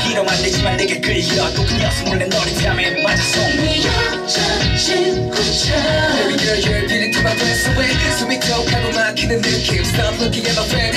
히로만 되지만 내게 끌려 또 그 녀석 몰래 너를 맞아서 네 여자 친구처럼 Baby girl you're beating to my breast away 숨이 턱하고 막히는 느낌 Stop looking at my friend